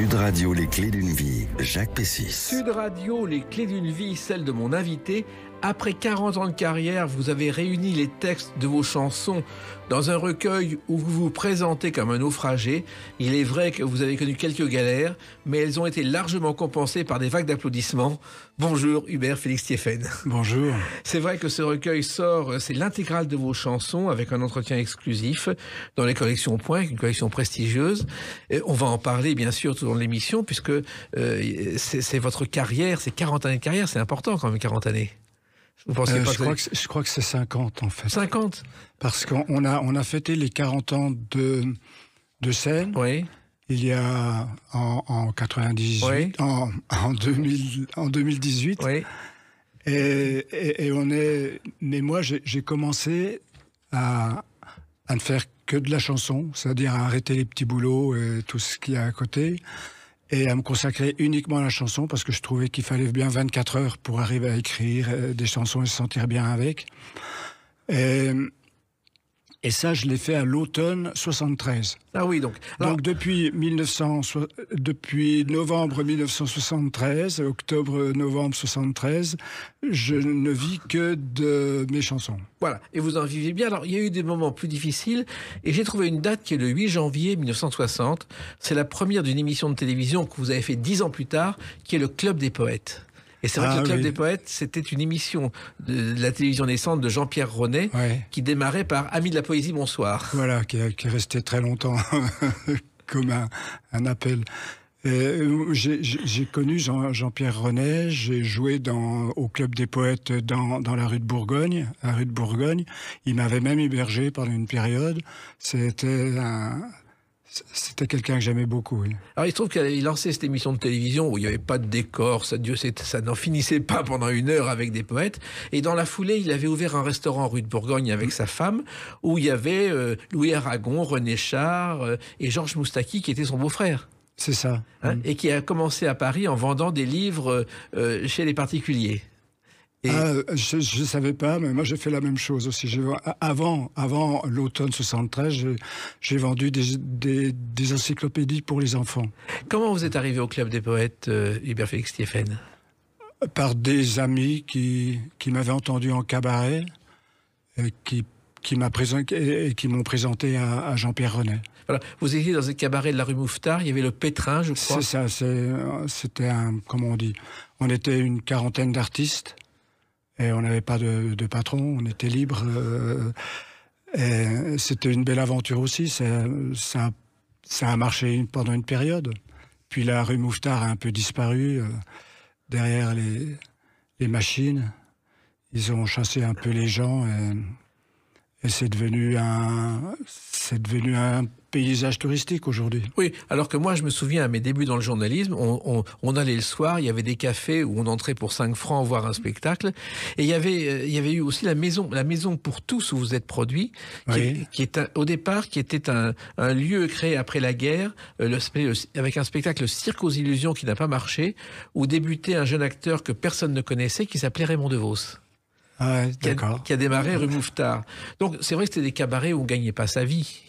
Sud Radio, les clés d'une vie, Jacques Pessis. Sud Radio, les clés d'une vie, celle de mon invité. Après 40 ans de carrière, vous avez réuni les textes de vos chansons dans un recueil où vous vous présentez comme un naufragé. Il est vrai que vous avez connu quelques galères, mais elles ont été largement compensées par des vagues d'applaudissements. Bonjour Hubert Félix Thieffen. Bonjour. C'est vrai que ce recueil sort, c'est l'intégrale de vos chansons avec un entretien exclusif dans les collections Point, une collection prestigieuse. Et on va en parler bien sûr tout au long de l'émission puisque euh, c'est votre carrière, c'est 40 années de carrière, c'est important quand même 40 années. Vous pensez euh, pas je, crois que, je crois que c'est 50 en fait. 50 Parce qu'on a, on a fêté les 40 ans de, de scène. Oui. Il y a en, en 98, oui. en, en, 2000, en 2018. Oui. Et, et, et, on est. Mais moi, j'ai commencé à, à ne faire que de la chanson, c'est-à-dire à arrêter les petits boulots et tout ce qu'il y a à côté et à me consacrer uniquement à la chanson parce que je trouvais qu'il fallait bien 24 heures pour arriver à écrire euh, des chansons et se sentir bien avec. Et ça, je l'ai fait à l'automne 73. Ah oui, donc. Alors... Donc depuis, 1900, depuis novembre 1973, octobre-novembre 73, je ne vis que de mes chansons. Voilà, et vous en vivez bien. Alors, il y a eu des moments plus difficiles, et j'ai trouvé une date qui est le 8 janvier 1960. C'est la première d'une émission de télévision que vous avez fait dix ans plus tard, qui est le Club des Poètes. Et c'est vrai ah, que le Club oui. des Poètes, c'était une émission de, la télévision naissante de Jean-Pierre Ronet, ouais. qui démarrait par Amis de la poésie, bonsoir. Voilà, qui, est resté très longtemps comme un, un appel. J'ai connu Jean-Pierre Jean Renet, j'ai joué dans, au Club des Poètes dans, dans la rue de Bourgogne, la rue de Bourgogne. Il m'avait même hébergé pendant une période. C'était un, c'était quelqu'un que j'aimais beaucoup. Oui. Alors il se trouve qu'il lancé cette émission de télévision où il n'y avait pas de décor, ça, Dieu, ça n'en finissait pas pendant une heure avec des poètes. Et dans la foulée, il avait ouvert un restaurant rue de Bourgogne avec sa femme où il y avait euh, Louis Aragon, René Char euh, et Georges Moustaki qui était son beau-frère. C'est ça. Hein, mmh. Et qui a commencé à Paris en vendant des livres euh, chez les particuliers. Et... Ah, je ne savais pas, mais moi j'ai fait la même chose aussi. Avant, avant l'automne 73, j'ai vendu des, des, des, encyclopédies pour les enfants. Comment vous êtes arrivé au Club des Poètes, euh, Hubert Félix Thieffen Par des amis qui, qui m'avaient entendu en cabaret, et qui, qui m'ont présenté, présenté à, à Jean-Pierre Renet. Voilà. Vous étiez dans un cabaret de la rue Mouffetard, il y avait le Pétrin, je crois. C'est ça, c'était un, comment on dit, on était une quarantaine d'artistes. Et on n'avait pas de, patron, on était libre. Euh, c'était une belle aventure aussi. Ça, a marché pendant une période. Puis la rue Mouffetard a un peu disparu euh, derrière les, machines. Ils ont chassé un peu les gens et c'est devenu un, c'est devenu un paysage touristique aujourd'hui. Oui, alors que moi, je me souviens à mes débuts dans le journalisme, on, on, on, allait le soir, il y avait des cafés où on entrait pour 5 francs voir un spectacle, et il y avait, euh, il y avait eu aussi la maison, la maison pour tous où vous êtes produit, qui, oui. est, qui est un, au départ qui était un, un, lieu créé après la guerre, euh, le, avec un spectacle Cirque aux illusions qui n'a pas marché, où débutait un jeune acteur que personne ne connaissait qui s'appelait Raymond DeVos. Ah ouais, qui, a, qui a démarré rue Mouffetard. Donc c'est vrai que c'était des cabarets où on gagnait pas sa vie.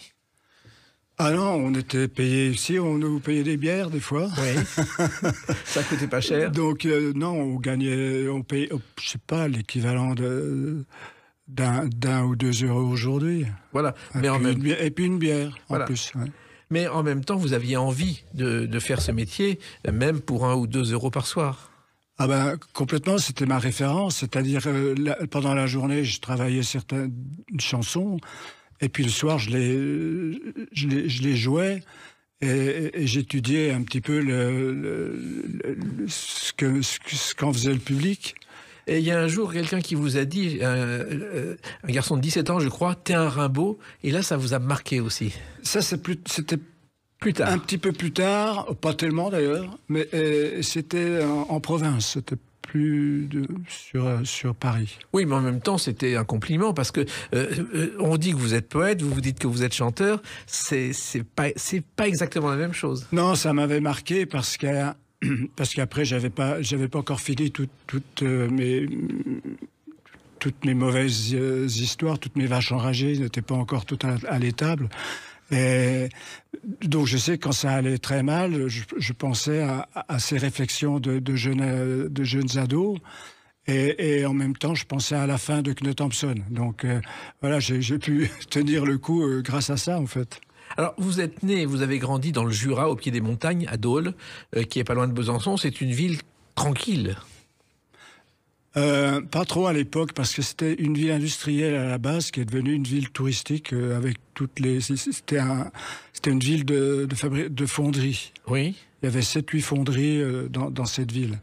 Ah non, on était payé ici, on nous payait des bières des fois. Oui. ça coûtait pas cher. Donc euh, non, on gagnait, on payait, je sais pas, l'équivalent de d'un ou deux euros aujourd'hui. Voilà. Et Mais puis, en même... et puis une bière voilà. en plus. Ouais. Mais en même temps, vous aviez envie de, de faire ce métier, même pour un ou deux euros par soir. Ah ben complètement, c'était ma référence. C'est-à-dire euh, pendant la journée, je travaillais certaines chansons. Et puis le soir, je les, je les, je les jouais et, et j'étudiais un petit peu le, le, le, ce qu'en ce qu faisait le public. Et il y a un jour quelqu'un qui vous a dit, euh, un garçon de 17 ans, je crois, t'es un Rimbaud. Et là, ça vous a marqué aussi. Ça, c'était plus tard. Un petit peu plus tard, pas tellement d'ailleurs, mais euh, c'était en, en, province. C'était plus de, sur, sur Paris. Oui, mais en même temps, c'était un compliment parce que euh, on dit que vous êtes poète, vous vous dites que vous êtes chanteur. C'est pas, pas exactement la même chose. Non, ça m'avait marqué parce que parce qu'après j'avais pas j'avais pas encore fini toutes euh, mes toutes mes mauvaises euh, histoires, toutes mes vaches enragées n'étaient pas encore toutes à, à l'étable. Et donc je sais que quand ça allait très mal, je, pensais à, ces réflexions de, jeunes, ados. Et, en même temps, je pensais à la fin de Knut Thompson. Donc euh, voilà, j'ai pu tenir le coup euh, grâce à ça, en fait. Alors, vous êtes né, vous avez grandi dans le Jura, au pied des montagnes, à Dole, euh, qui est pas loin de Besançon. C'est une ville tranquille. Pas trop à l'époque parce que c'était une ville industrielle à la base qui est devenue une ville touristique avec toutes les. C'était un, c'était une ville de, de, de fonderies. Oui. Il y avait 7-8 fonderies dans, dans, cette ville.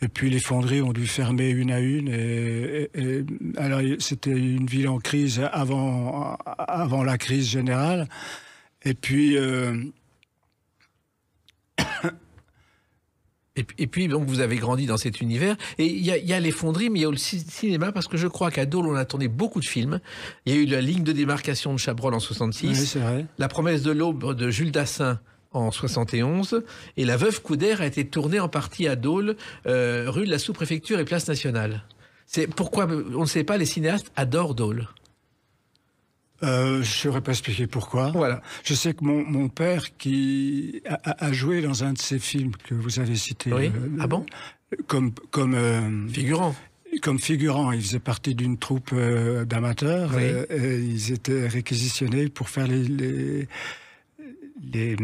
Et puis les fonderies ont dû fermer une à une. Et, alors c'était une ville en crise avant, avant la crise générale. Et puis. Et, puis, donc, vous avez grandi dans cet univers. Et il y, a, les fonderies, mais il y a aussi le cinéma, parce que je crois qu'à Dole, on a tourné beaucoup de films. Il y a eu la ligne de démarcation de Chabrol en 66. vrai. La promesse de l'aube de Jules Dassin en 71 et La Veuve Coudert a été tournée en partie à Dole, euh, rue de la Sous-Préfecture et Place Nationale. C'est pourquoi on ne sait pas les cinéastes adorent Dole. Euh, je ne saurais pas expliquer pourquoi. Voilà. Je sais que mon, mon père, qui a, joué dans un de ces films que vous avez cité, oui. Euh, ah bon? comme comme figurant. Comme figurant, il faisait partie d'une troupe d'amateurs. Et, ils étaient réquisitionnés pour faire les, les les,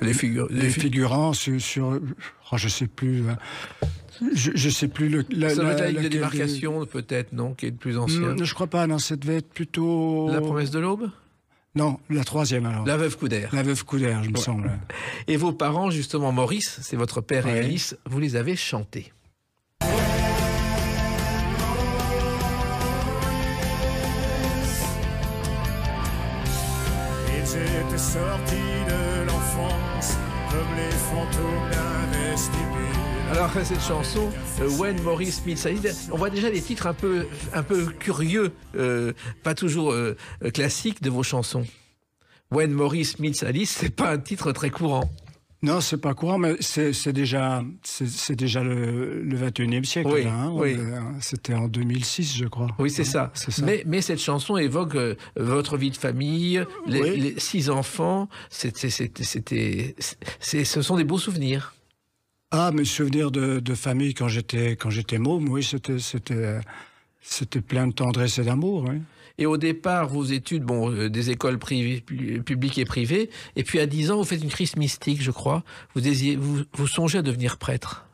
les, les, figurants sur, sur oh, je sais plus. Je, je sais plus le. La, ça la, ligne de démarcation, peut-être, non, qui est le plus ancien. Non, je crois pas. Non, ça devait être plutôt. La promesse de l'aube? Non, la troisième alors. La veuve Coudert. La veuve Coudert, je me semble. Et vos parents, justement, Maurice, c'est votre père et Alice, vous les avez chantés. de l'enfance comme les fantômes d'un Alors cette chanson, euh, When Maurice Alice, on voit déjà des titres un peu, un peu curieux, euh, pas toujours euh, classiques de vos chansons. When Maurice Meets Alice, c'est pas un titre très courant. Non, c'est pas courant, mais c'est déjà, c'est déjà le, le 21e siècle. Oui, hein. oui. C'était en 2006, je crois. Oui, c'est ça. Mais, mais, cette chanson évoque euh, votre vie de famille, les, six enfants. C'était, ce sont des beaux souvenirs. Ah, mes souvenirs de, de famille quand j'étais quand j'étais môme, oui, c'était c'était c'était plein de tendresse et d'amour. Oui. Et au départ, vos études, bon, euh, des écoles privées, publiques et privées. Et puis à 10 ans, vous faites une crise mystique, je crois. Vous, vous, vous songez à devenir prêtre.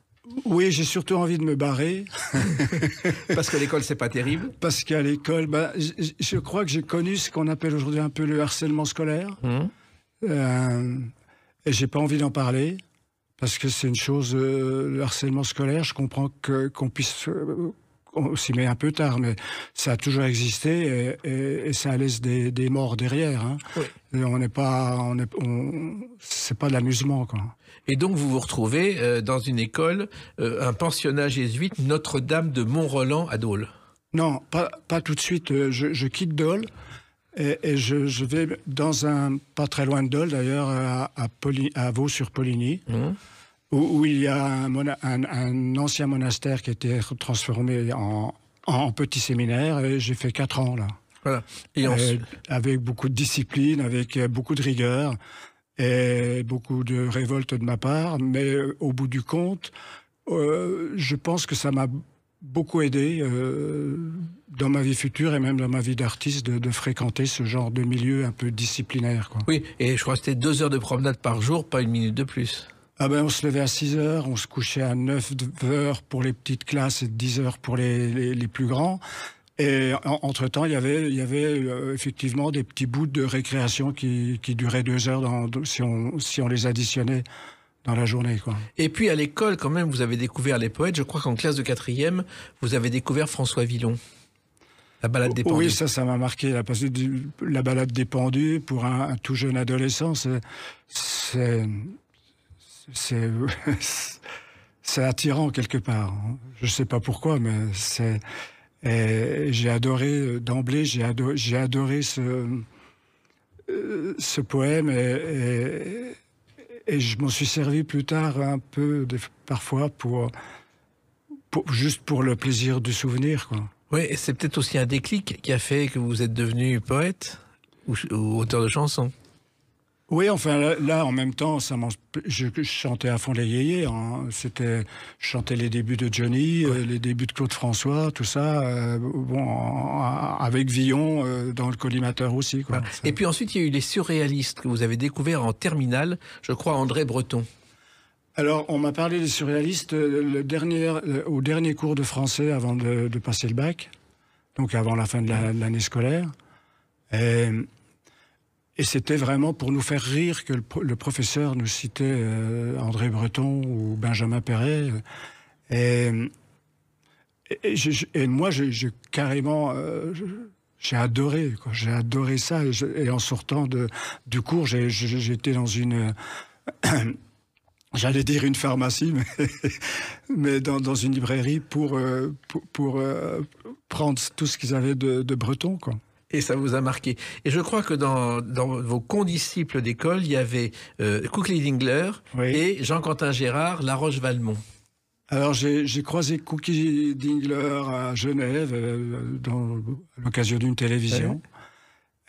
Oui, j'ai surtout envie de me barrer. Parce que l'école, c'est pas terrible. Parce qu'à l'école, bah, je, crois que j'ai connu ce qu'on appelle aujourd'hui un peu le harcèlement scolaire. Mmh. Euh, et j'ai pas envie d'en parler. Parce que c'est une chose, euh, le harcèlement scolaire, je comprends qu'on puisse euh, on s'y met un peu tard, mais ça a toujours existé et, ça laisse des, morts derrière. Hein. on n'est pas, on c'est pas de l'amusement, quoi. Et donc vous vous retrouvez euh, dans une école, euh, un pensionnat jésuite Notre-Dame de Mont-Roland à Dole. Non, pas, pas tout de suite. Euh, je, quitte Dole et, je, vais dans un pas très loin de Dole d'ailleurs à, à, Vaux-sur-Poligny. Mmh où, il y a un, ancien monastère qui a été transformé en, petit séminaire. Et j'ai fait quatre ans là. Voilà. Et avec beaucoup de discipline, avec beaucoup de rigueur et beaucoup de révolte de ma part. Mais euh, au bout du compte, euh, je pense que ça m'a beaucoup aidé euh, dans ma vie future et même dans ma vie d'artiste de, de, fréquenter ce genre de milieu un peu disciplinaire. Quoi. Oui, et je crois que c'était deux heures de promenade par jour, pas une minute de plus. Ah ben, on se levait à 6 heures, on se couchait à 9 heures pour les petites classes et 10 heures pour les, les, plus grands. Et entre-temps, il y avait, il y avait euh, effectivement des petits bouts de récréation qui, qui duraient deux heures dans, si, on, si on les additionnait dans la journée. Quoi. Et puis à l'école, quand même, vous avez découvert les poètes. Je crois qu'en classe de quatrième, vous avez découvert François Villon. La balade des pendus. Oui, ça, ça m'a marqué. La, la balade des pendus, pour un, un tout jeune adolescent, c'est c'est c'est attirant quelque part. Je ne sais pas pourquoi, mais c'est j'ai adoré euh, d'emblée, j'ai adoré, ce euh, ce poème et, et, je m'en suis servi plus tard un peu parfois pour, pour, juste pour le plaisir du souvenir quoi. Oui, c'est peut-être aussi un déclic qui a fait que vous êtes devenu poète ou auteur de chansons. Oui, enfin là, en même temps, ça je, je, chantais à fond les yéyés. Hein. C'était, je chantais les débuts de Johnny, euh, les débuts de Claude François, tout ça. Euh, bon, avec Villon euh, dans le collimateur aussi. Quoi. Et puis ensuite, il y a eu les surréalistes que vous avez découverts en terminale. Je crois André Breton. Alors, on m'a parlé des surréalistes le dernier, au dernier cours de français avant de, passer le bac, donc avant la fin de l'année scolaire. Et, c'était vraiment pour nous faire rire que le, professeur nous citait euh, André Breton ou Benjamin Perret. Et, moi, j'ai carrément... Euh, j'ai adoré, j'ai adoré ça. Et, en sortant de, du cours, j'étais dans une... J'allais dire une pharmacie, mais, mais dans, dans, une librairie pour, euh, pour, pour prendre tout ce qu'ils avaient de, de breton. Quoi et ça vous a marqué. Et je crois que dans, dans vos condisciples d'école, il y avait euh, Dingler et Jean-Quentin Gérard, La Roche-Valmont. Alors j'ai croisé Cookie Dingler à Genève euh, dans, à l'occasion d'une télévision.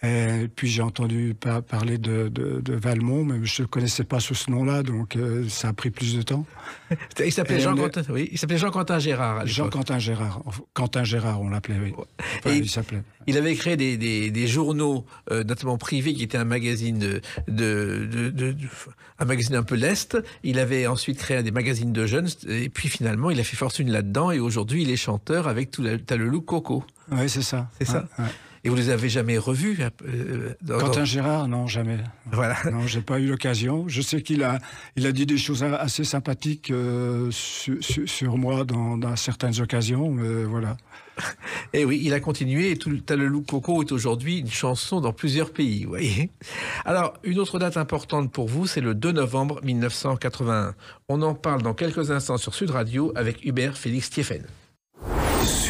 Et puis j'ai entendu parler de, de, Valmont, mais je ne connaissais pas sous ce nom-là, donc euh, ça a pris plus de temps. il s'appelait Jean-Quentin oui, Jean Gérard. Jean-Quentin Gérard. Quentin Gérard, on l'appelait, oui. il s'appelait. Il avait créé des, des, des journaux, euh, notamment privés, qui étaient un magazine de, un magazine un peu leste. Il avait ensuite créé des magazines de jeunes, et puis finalement, il a fait fortune là-dedans, et aujourd'hui, il est chanteur avec tout le look Coco. Oui, c'est ça. C'est ça. Et vous les avez jamais revus euh, Quentin Gérard, non, jamais. Voilà. Non, j'ai pas eu l'occasion. Je sais qu'il a, il a dit des choses assez sympathiques euh, sur, moi dans, dans, certaines occasions, mais voilà. Et oui, il a continué et tout le loup Coco est aujourd'hui une chanson dans plusieurs pays, vous voyez. Alors, une autre date importante pour vous, c'est le 2 novembre 1981. On en parle dans quelques instants sur Sud Radio avec Hubert Félix Thieffen.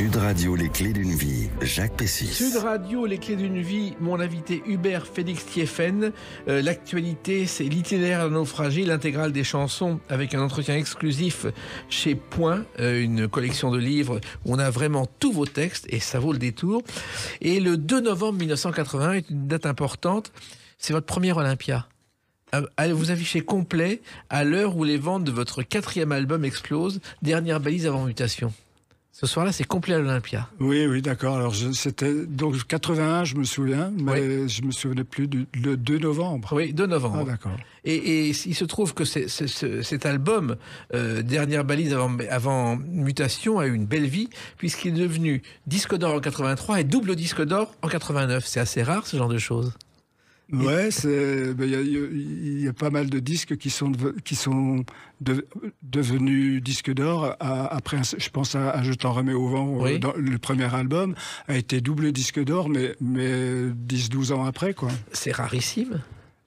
Sud Radio, les clés d'une vie, Jacques Pessis. Sud Radio, les clés d'une vie, mon invité Hubert Félix Thieffen. Euh, l'actualité, c'est l'itinéraire naufragé, l'intégrale des chansons, avec un entretien exclusif chez Point, euh, une collection de livres où on a vraiment tous vos textes, et ça vaut le détour. Et le 2 novembre 1981 est une date importante, c'est votre première Olympia. Euh, vous affichez complet à l'heure où les ventes de votre quatrième album explosent, dernière balise avant mutation. Ce soir-là, c'est complet à l'Olympia. Oui, oui, d'accord. Alors, c'était donc 81, je me souviens, mais je me souvenais plus du le 2 novembre. Oui, 2 novembre. Ah, d'accord. Et, il se trouve que cet album, euh, Dernière balise avant, avant, mutation, a eu une belle vie, puisqu'il est devenu disque d'or en 83 et double disque d'or en 89. C'est assez rare, ce genre de choses. Ouais, il ben, y, a pas mal de disques qui sont, qui sont devenus disques d'or. Après, je pense à, Je t'en remets au vent, euh, le premier album a été double disque d'or, mais, mais 10-12 ans après. quoi. C'est rarissime.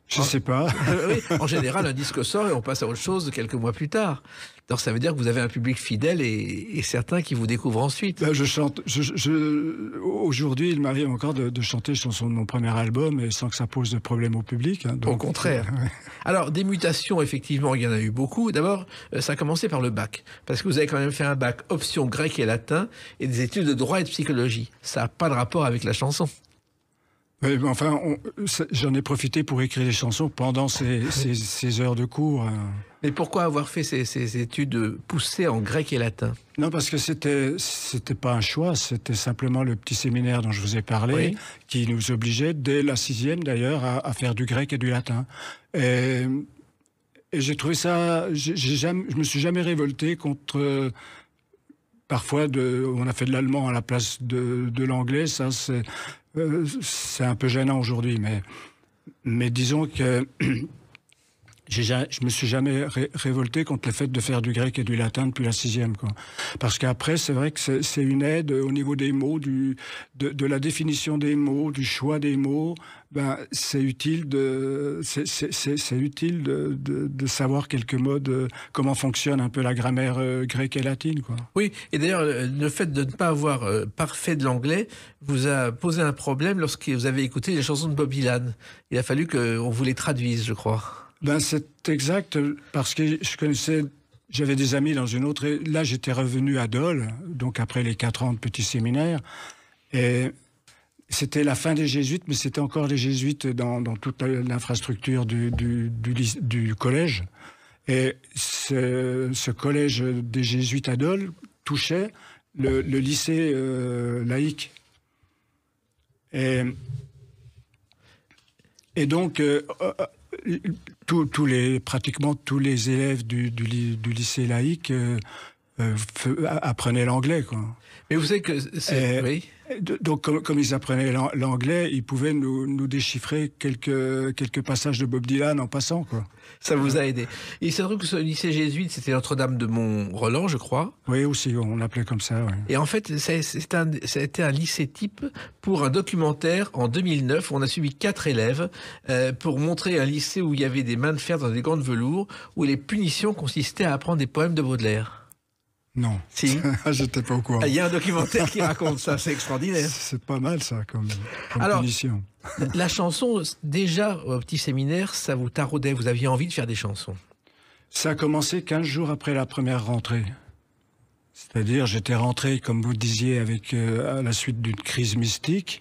Je ne sais pas. en général, un disque sort et on passe à autre chose quelques mois plus tard. Donc ça veut dire que vous avez un public fidèle et, certains qui vous découvrent ensuite. Ben, je chante. Je, Aujourd'hui, il m'arrive encore de, chanter les chansons de mon premier album et sans que ça pose de problème au public. Hein, au contraire. Alors des mutations, effectivement, il y en a eu beaucoup. D'abord, euh, ça a commencé par le bac, parce que vous avez quand même fait un bac option grec et latin et des études de droit et de psychologie. Ça n'a pas de rapport avec la chanson enfin, j'en ai profité pour écrire des chansons pendant ces, heures de cours. Hein. Mais pourquoi avoir fait ces, études poussées en grec et latin? Non, parce que c'était c'était pas un choix, c'était simplement le petit séminaire dont je vous ai parlé, qui nous obligeait dès la sixième d'ailleurs à, faire du grec et du latin. Et, j'ai trouvé ça, jamais, je me suis jamais révolté contre parfois de, on a fait de l'allemand à la place de, de l'anglais. Ça, c'est euh, c'est un peu gênant aujourd'hui, mais, mais disons que je me suis jamais révolté contre le fait de faire du grec et du latin depuis la sixième. Quoi. Parce qu'après, c'est vrai que c'est une aide au niveau des mots, de, la définition des mots, du choix des mots. Ben, c'est utile de, c'est utile de, de, savoir quelques mots de comment fonctionne un peu la grammaire euh, grecque et latine. Quoi. Oui, et d'ailleurs, le fait de ne pas avoir euh, parfait de l'anglais vous a posé un problème lorsque vous avez écouté les chansons de Bob Dylan. Il a fallu qu'on vous les traduise, je crois. Ben, c'est exact, parce que je connaissais, j'avais des amis dans une autre. Là, j'étais revenu à Dole, donc après les quatre ans de petit séminaire. Et c'était la fin des jésuites, mais c'était encore les jésuites dans, toute l'infrastructure du, collège. Et ce, collège des jésuites à Dole touchait le, lycée euh, laïque. Et, donc, euh, euh, tous les, pratiquement tous les élèves du, lycée laïque apprenaient l'anglais. Quoi. Mais vous savez que c'est... Oui. Donc, comme, ils apprenaient l'anglais, ils pouvaient nous, déchiffrer quelques, quelques passages de Bob Dylan en passant, quoi. Ça vous a aidé. Il se trouve que ce lycée jésuite, c'était Notre-Dame de Mont-Roland, je crois. Oui, aussi, on l'appelait comme ça. Et en fait, ça, un, ça a été un lycée type pour un documentaire en 2009 où on a suivi quatre élèves euh, pour montrer un lycée où il y avait des mains de fer dans des gants de velours, où les punitions consistaient à apprendre des poèmes de Baudelaire. Non. Si. J'étais pas au courant. Il y a un documentaire qui raconte ça, c'est extraordinaire. C'est pas mal ça comme, comme Alors, La chanson, déjà au petit séminaire, ça vous taraudait, vous aviez envie de faire des chansons. Ça a commencé 15 jours après la première rentrée. C'est-à-dire, j'étais rentré, comme vous disiez, avec euh, à la suite d'une crise mystique.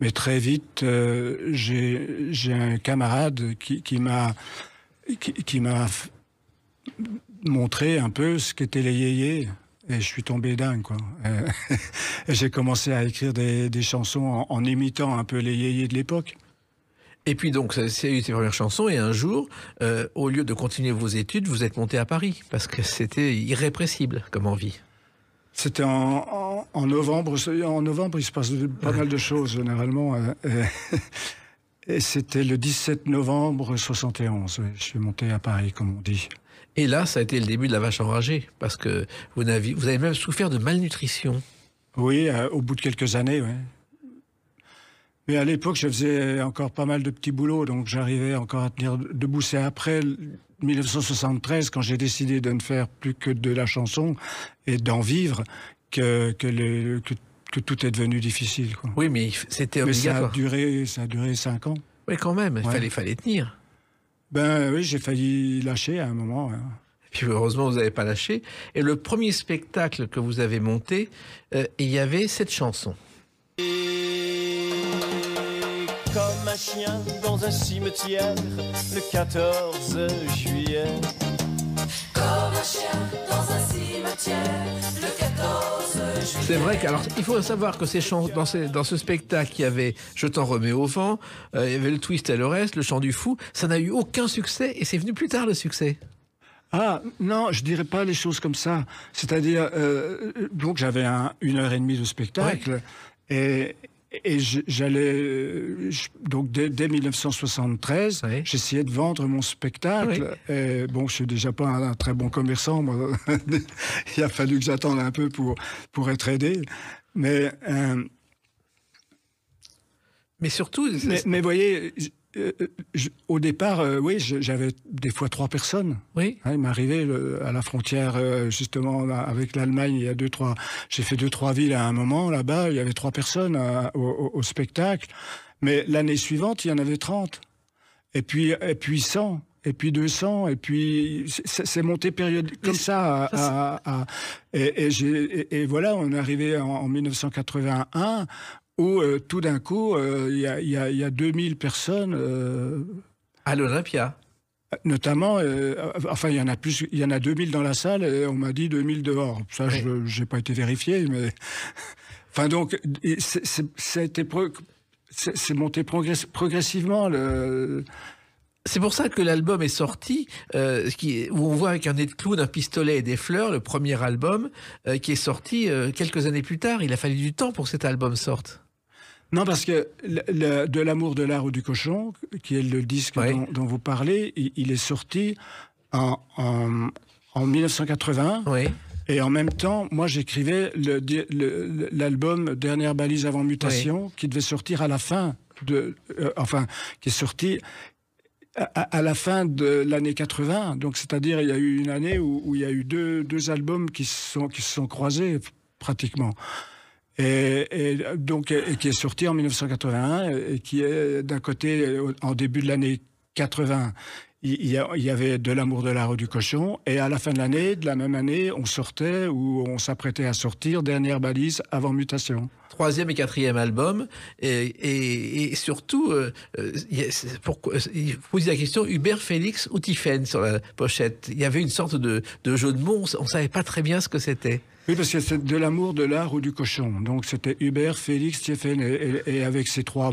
Mais très vite, euh, j'ai un camarade qui, qui m'a qui, qui m'a montrer un peu ce qu'étaient les yéyés. Et je suis tombé dingue, quoi. et j'ai commencé à écrire des, chansons en, imitant un peu les yéyés de l'époque. Et puis donc, c'est eu ces premières chansons, et un jour, euh, au lieu de continuer vos études, vous êtes monté à Paris, parce que c'était irrépressible comme envie. C'était en, novembre. En novembre, il se passe pas mal de choses, généralement. Euh, et c'était le 17 novembre 71. Je suis monté à Paris, comme on dit. Et là, ça a été le début de la vache enragée, parce que vous avez, vous avez même souffert de malnutrition. Oui, euh, au bout de quelques années, oui. Mais à l'époque, je faisais encore pas mal de petits boulots, donc j'arrivais encore à tenir debout. C'est après 1973, quand j'ai décidé de ne faire plus que de la chanson et d'en vivre, que, que, que, tout est devenu difficile. Oui, mais c'était obligatoire. Mais ça a duré, ça a duré cinq ans. Oui, quand même, il fallait, fallait tenir. Ben oui, j'ai failli lâcher à un moment. Et puis heureusement, vous n'avez pas lâché. Et le premier spectacle que vous avez monté, euh, il y avait cette chanson. Comme un chien dans un cimetière, le 14 juillet. C'est vrai qu'alors il faut savoir que ces chants, dans, dans ce spectacle, il y avait Je t'en remets au vent, euh, il y avait le twist et le reste, le chant du fou. Ça n'a eu aucun succès et c'est venu plus tard le succès. Ah non, je dirais pas les choses comme ça. C'est-à-dire, euh, donc j'avais un, une heure et demie de spectacle et, et j'allais donc dès, 1973, j'essayais de vendre mon spectacle. Et bon, je suis déjà pas un, très bon commerçant. Il a fallu que j'attende un peu pour pour être aidé. Mais euh, mais surtout, mais, mais voyez, euh, au départ, euh, oui, j'avais des fois trois personnes. Oui. Hein, il m'arrivait à la frontière, euh, justement, avec l'Allemagne, il y a deux, trois. J'ai fait deux, trois villes à un moment, là-bas, il y avait trois personnes au, spectacle. Mais l'année suivante, il y en avait 30. Et puis, et puis 100 et puis 200, et puis c'est monté période comme ça. et, et, voilà, on est arrivé en, en 1981 où euh, tout d'un coup, euh, il y, a, y, a, 2000 personnes. Euh, à l'Olympia Notamment, enfin, il y en a plus, il y en a 2000 dans la salle et on m'a dit 2000 dehors. Ça, je n'ai pas été vérifié, mais. enfin, donc, c'est monté progressivement. Le... C'est pour ça que l'album est sorti, qui, où on voit avec un nez de clown, un pistolet et des fleurs, le premier album, qui est sorti quelques années plus tard. Il a fallu du temps pour que cet album sorte. Non, parce que De l'amour de l'art ou du cochon, qui est le disque dont, vous parlez, il, est sorti en, en, 1981. Oui. Et en même temps, moi, j'écrivais l'album Dernière balise avant mutation, qui devait sortir à la fin de, euh, enfin, qui est sorti à, la fin de l'année 80. Donc, c'est-à-dire, il y a eu une année où, il y a eu deux, deux albums qui sont, qui se sont croisés pratiquement et, donc qui est sorti en 1981 et qui est d'un côté en début de l'année 80 il y, avait de l'amour de l'art du cochon. Et à la fin de l'année, de la même année, on sortait ou on s'apprêtait à sortir dernière balise avant mutation. troisième et quatrième album, et, surtout, euh, euh, il y a- c'est pourquoi, il poser la question Hubert Félix ou Tiphaine sur la pochette? Il y avait une sorte de, de jeu de mots, on ne savait pas très bien ce que c'était. Oui, parce que c'est de l'amour de l'art ou du cochon. Donc c'était Hubert, Félix, Stéphane. Et, et- et avec ces trois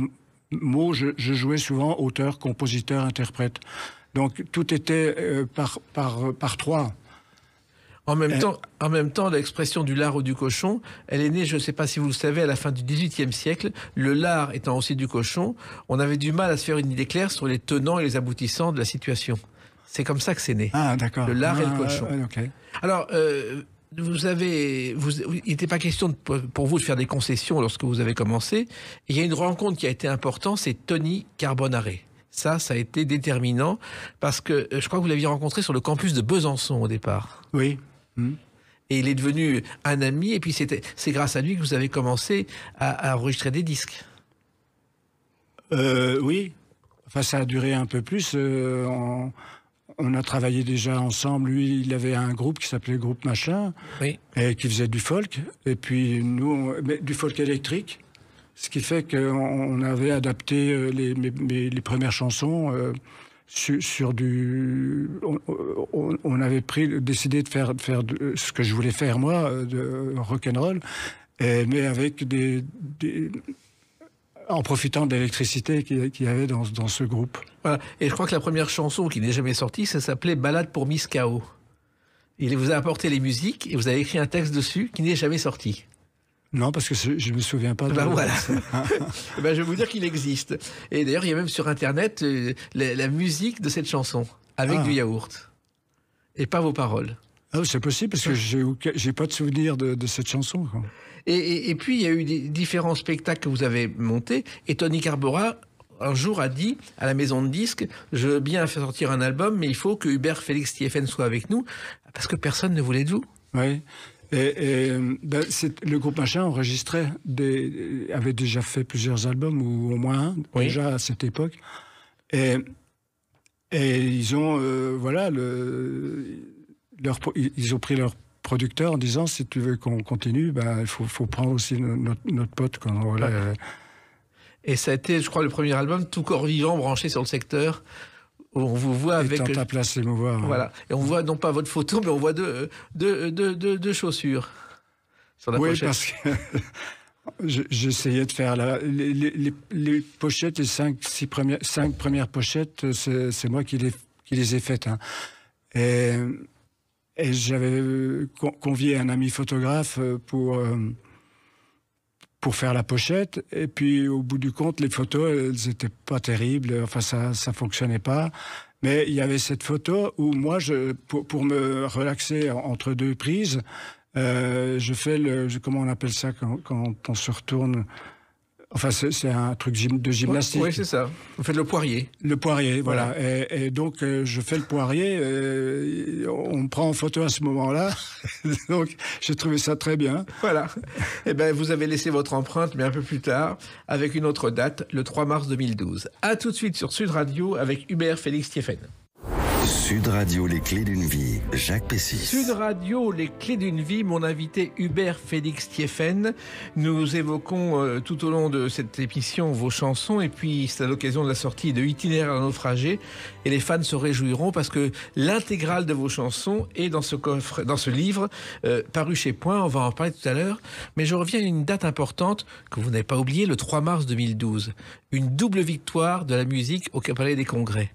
mots, je, je jouais souvent auteur, compositeur, interprète. Donc tout était euh, par, par, par trois. En même, Euh. temps, en même temps, l'expression du lard ou du cochon, elle est née, je ne sais pas si vous le savez, à la fin du XVIIIe siècle. Le lard étant aussi du cochon, on avait du mal à se faire une idée claire sur les tenants et les aboutissants de la situation. C'est comme ça que c'est né. Ah, d'accord. Le lard et le Ah, cochon. Alors, euh, vous avez, vous, il n'était pas question de- pour vous de faire des concessions lorsque vous avez commencé. Il y a une rencontre qui a été importante, c'est Tony Carbonare. Ça, ça a été déterminant parce que euh, je crois que vous l'aviez rencontré sur le campus de Besançon au départ. Oui. Et il est devenu un ami, et puis c'était, c'est grâce à lui que vous avez commencé à, à enregistrer des disques. Euh, oui. Enfin, ça a duré un peu plus. euh, on a travaillé déjà ensemble. Lui, il avait un groupe qui s'appelait Groupe Machin, Oui. et qui faisait du folk. Et puis nous, on- mais du folk électrique. Ce qui fait qu'on on avait adapté euh, les, mes- mes- les premières chansons euh, sur, sur du. On, avait pris, décidé de faire, de faire de- ce que je voulais faire moi, euh, de rock and roll, et- mais avec des, des- en profitant de l'électricité qu'il y- avait dans, dans ce groupe. Voilà. Et je crois que la première chanson qui n'est jamais sortie, ça s'appelait Balade pour Miss K.O. Il vous a apporté les musiques et vous avez écrit un texte dessus qui n'est jamais sorti. Non, parce que je ne me souviens pas. de- Ben voilà. Eh ben, je vais vous dire qu'il existe. Et d'ailleurs, il y a même sur Internet euh, la, la musique de cette chanson, avec Ah. du yaourt. Et pas vos paroles. Ah, c'est possible parce que j'ai aucun- j'ai pas de souvenir de, de cette chanson. quoi. Et, et- et puis, il y a eu des différents spectacles que vous avez montés. Et Tony Carbora, un jour, a dit à la maison de disques Je veux bien faire sortir un album, mais il faut que Hubert Félix Thieffen soit avec nous, parce que personne ne voulait de vous. Oui. Et, et, ben, le groupe Machin enregistrait, des, avait déjà fait plusieurs albums, ou au moins un, Oui. déjà à cette époque. Et, et ils ont, euh, voilà, le, leur, ils ont pris leur producteur en disant si tu veux qu'on continue, ben, il faut, faut prendre aussi no- notre, notre pote. Quoi. Voilà. euh, Et ça a été, je crois, le premier album, tout corps vivant, branché sur le secteur, où on vous voit avec. Étant ta place émouvoir. hein. Voilà. Et on voit non pas votre photo, mais on voit deux, deux, deux, deux- deux chaussures sur la oui, pochette. parce que je- j'essayais de faire la, les, les- les- les pochettes, les cinq, six premières, cinq premières pochettes, c'est c'est moi qui les, qui les ai faites. hein. Et, et j'avais euh, con- convié un ami photographe euh, pour, euh, pour faire la pochette. Et puis, au bout du compte, les photos, elles n'étaient pas terribles. Enfin, ça ne fonctionnait pas. Mais il y avait cette photo où moi, je, pour, pour me relaxer en- entre deux prises, euh, je fais le, comment on appelle ça quand, quand on se retourne Enfin, c'est un truc de gymnastique. Oui, c'est ça. Vous faites le poirier. le poirier, voilà. Et, et donc, euh, je fais le poirier. euh, on me prend en photo à ce moment-là. donc, j'ai trouvé ça très bien. Voilà. Eh ben, vous avez laissé votre empreinte, mais un peu plus tard, avec une autre date, le 3 mars 2012. À tout de suite sur Sud Radio avec Hubert Félix Thieffen. Sud Radio, les clés d'une vie. Jacques Pessis. Sud Radio, les clés d'une vie, mon invité Hubert Félix Thieffen. Nous évoquons euh, tout au long de cette émission vos chansons et puis c'est à l'occasion de la sortie de Itinéraire naufragé et les fans se réjouiront parce que l'intégrale de vos chansons est dans ce coffre, dans ce livre euh, paru chez Point, on va en parler tout à l'heure, mais je reviens à une date importante que vous n'avez pas oubliée, le 3 mars 2012. Une double victoire de la musique au Palais des Congrès.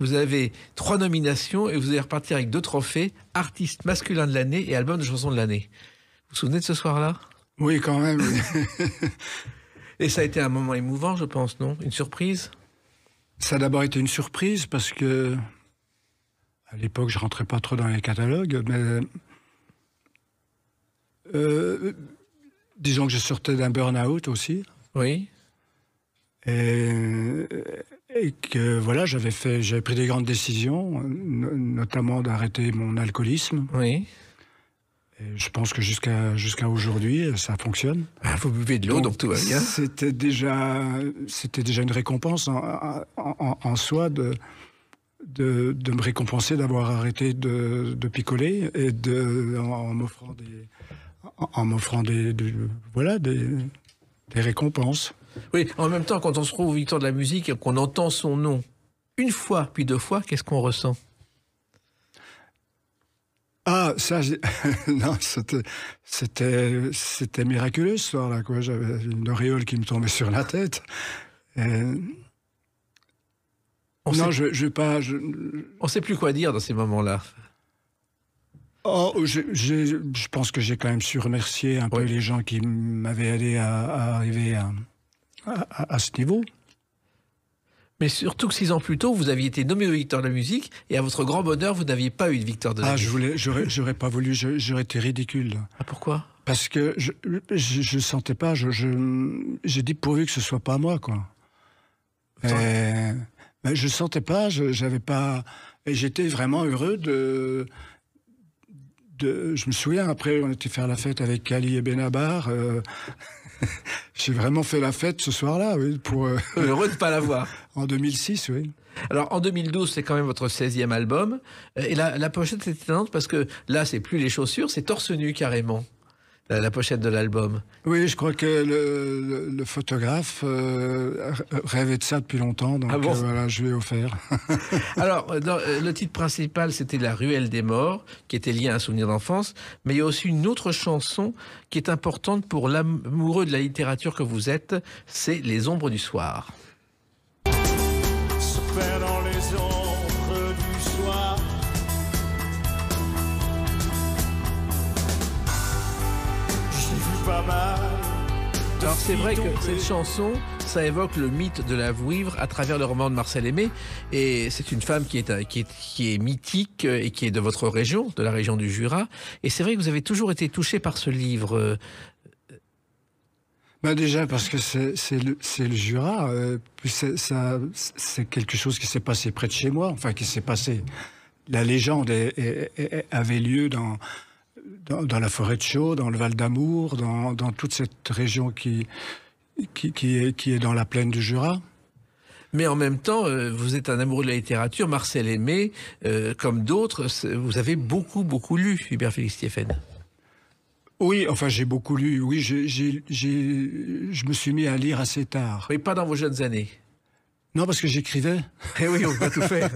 Vous avez trois nominations et vous allez repartir avec deux trophées, artiste masculin de l'année et album de chanson de l'année. Vous vous souvenez de ce soir-là? Oui, quand même. Et ça a été un moment émouvant, je pense, non? Une surprise? Ça a d'abord été une surprise parce que à l'époque, je rentrais pas trop dans les catalogues, mais euh, disons que je sortais d'un burn-out aussi. Oui. Et, et que voilà, j'avais fait, j'avais pris des grandes décisions, no- notamment d'arrêter mon alcoolisme. Oui. Et je pense que jusqu'à jusqu'à aujourd'hui, ça fonctionne. Ah, vous buvez de l'eau, donc, tout va bien. C'était déjà, c'était déjà une récompense en, en- en- en soi de, de, de me récompenser d'avoir arrêté de, de, picoler et de, en, m'offrant des, en, m'offrant des, voilà, des, des récompenses. Oui, en même temps, quand on se trouve victoire de la musique et qu'on entend son nom une fois puis deux fois, qu'est-ce qu'on ressent? Ah, ça, non, c'était, c'était, c'était miraculeux ce soir-là, quoi. J'avais une auréole qui me tombait sur la tête. non, je, je pas. Je... On sait plus quoi dire dans ces moments-là. Oh, je, je, pense que j'ai quand même su remercier un peu les gens qui m'avaient aidé à, arriver à, à, ce niveau. Mais surtout que six ans plus tôt, vous aviez été nommé au Victoire de la musique et à votre grand bonheur, vous n'aviez pas eu de Victoire de la ah, musique. Ah, je j'aurais, pas voulu, j'aurais été ridicule. Ah, pourquoi? Parce que je, je, sentais pas, je, j'ai dit pourvu que ce soit pas moi, quoi. Et, mais je sentais pas, je, j'avais pas, et j'étais vraiment heureux de, de, je me souviens après, on était faire la fête avec Kali et Benabar. Euh, J'ai vraiment fait la fête ce soir-là, oui. Pour, euh, Heureux de ne pas l'avoir. en 2006, oui. Alors en 2012, c'est quand même votre 16e album. Euh, et la, la pochette est étonnante parce que là, c'est plus les chaussures, c'est torse nu carrément la, pochette de l'album. Oui, je crois que le, photographe euh, rêvait de ça depuis longtemps, donc ah euh, voilà, je lui ai offert. Alors, euh, le titre principal, c'était La ruelle des morts, qui était lié à un souvenir d'enfance, mais il y a aussi une autre chanson qui est importante pour l'amoureux de la littérature que vous êtes, c'est Les ombres du soir. Alors c'est vrai que cette chanson, ça évoque le mythe de la vouivre à travers le roman de Marcel Aimé. Et c'est une femme qui est, qui, est, qui est mythique et qui est de votre région, de la région du Jura. Et c'est vrai que vous avez toujours été touché par ce livre. Ben déjà parce que c'est le, le, Jura, euh, c'est quelque chose qui s'est passé près de chez moi, enfin qui s'est passé. La légende avait lieu dans, dans, la forêt de Chaux, dans le Val d'Amour, dans, toute cette région qui, qui, est, qui est dans la plaine du Jura. Mais en même temps, euh, vous êtes un amoureux de la littérature. Marcel Aimé, euh, comme d'autres, vous avez beaucoup, beaucoup lu, Hubert Félix Stéphane. Oui, enfin j'ai beaucoup lu. Oui, je me suis mis à lire assez tard. Oui, pas dans vos jeunes années. Non, parce que j'écrivais. Eh oui, on peut tout faire.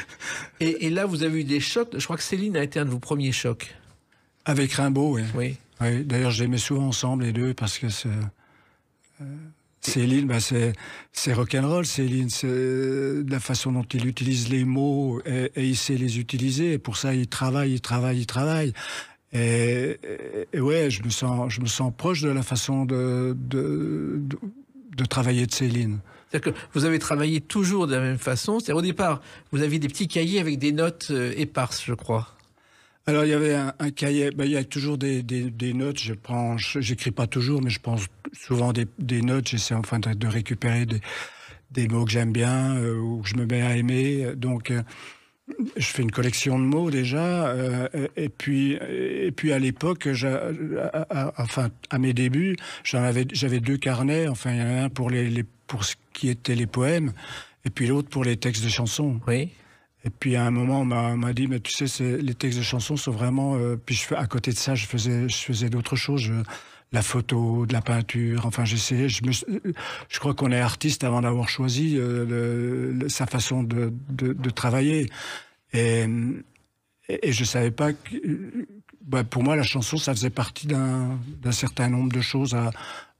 et, et, là, vous avez eu des chocs. Je crois que Céline a été un de vos premiers chocs. Avec Rimbaud, oui. Oui. oui D'ailleurs, je les mets souvent ensemble, les deux, parce que c'est... Euh, Céline, bah c'est c'est rock'n'roll. Céline, c'est la façon dont il utilise les mots et, il sait les utiliser. Et pour ça, il travaille, il travaille, il travaille. Et, et, ouais, je me sens, je me sens proche de la façon de de, de, travailler de Céline. C'est-à-dire que vous avez travaillé toujours de la même façon. C'est-à-dire au départ, vous aviez des petits cahiers avec des notes euh, éparses, je crois. Alors il y avait un, cahier, ben, il y a toujours des, notes, je prends, j'écris pas toujours, mais je prends souvent des, notes, j'essaie enfin de, récupérer des, mots que j'aime bien euh, ou que je me mets à aimer. Donc euh, je fais une collection de mots déjà, euh, et puis et puis à l'époque, enfin à mes débuts, j'avais deux carnets, enfin il y en a un pour les, les pour ce qui était les poèmes, et puis l'autre pour les textes de chansons. Oui. Et puis à un moment, on m'a dit, mais tu sais, les textes de chansons sont vraiment. Euh, puis je, à côté de ça, je faisais, je faisais d'autres choses. la photo, de la peinture. Enfin, j'essayais. Je, je crois qu'on est artiste avant d'avoir choisi euh, sa façon de, de, travailler. Et, et, je savais pas que. Bah, pour moi, la chanson, ça faisait partie d'un certain nombre de choses à,